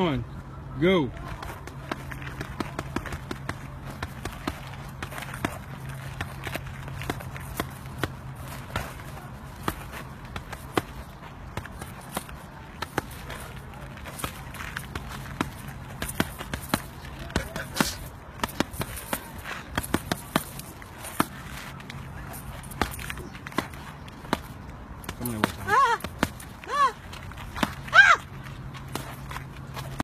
On, go. Come on,